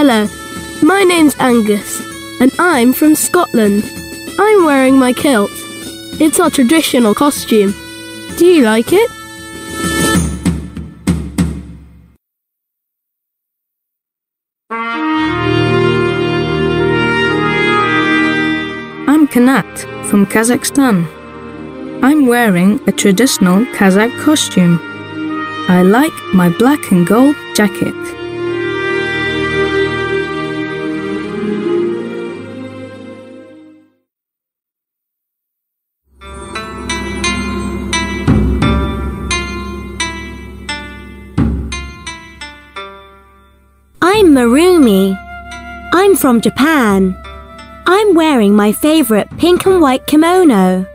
Hello, my name's Angus, and I'm from Scotland. I'm wearing my kilt. It's our traditional costume. Do you like it? I'm Kanat from Kazakhstan. I'm wearing a traditional Kazakh costume. I like my black and gold jacket. Marumi. I'm from Japan. I'm wearing my favorite pink and white kimono.